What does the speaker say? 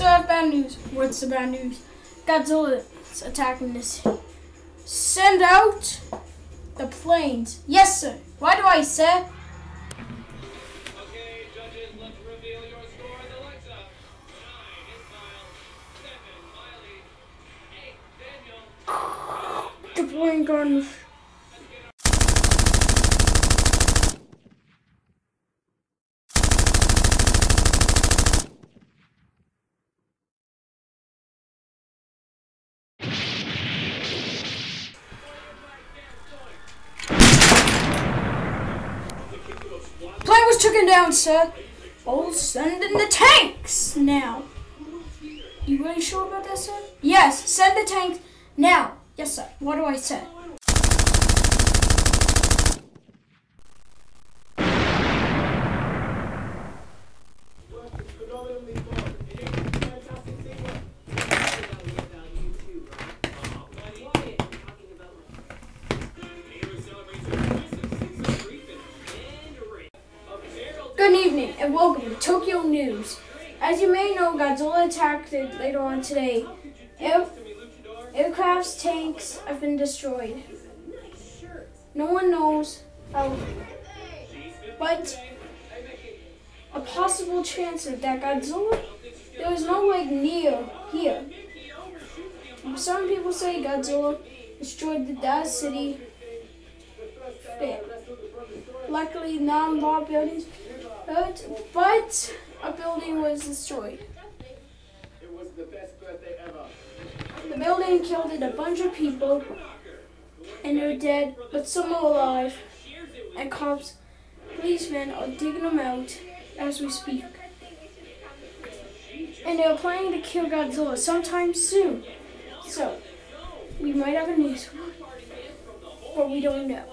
bad news. What's the bad news? Godzilla is attacking the city. Send out the planes. Yes, sir. Why do I say? Okay, judges, let's reveal your scores. Alexa, nine, Ismail, seven, Miley, eight, Daniel. Deploying guns. Plane was taken down, sir. Oh, send in the tanks now. You really sure about that, sir? Yes, send the tanks now. Yes, sir. What do I say? And welcome to Tokyo News. As you may know, Godzilla attacked later on today. Air- aircrafts, tanks have been destroyed. No one knows how, but a possible chance of that Godzilla, there was no like near here. Some people say Godzilla destroyed the Daz City. Luckily, non-law buildings but, but a building was destroyed. It was the best birthday ever. The building killed a bunch of people, and they're dead, but some are alive. And cops, policemen are digging them out as we speak. And they're planning to kill Godzilla sometime soon. So, we might have a news, but we don't know.